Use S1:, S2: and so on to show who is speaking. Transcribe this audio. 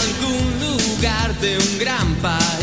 S1: algún lugar de un gran país.